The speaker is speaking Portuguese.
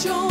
chão.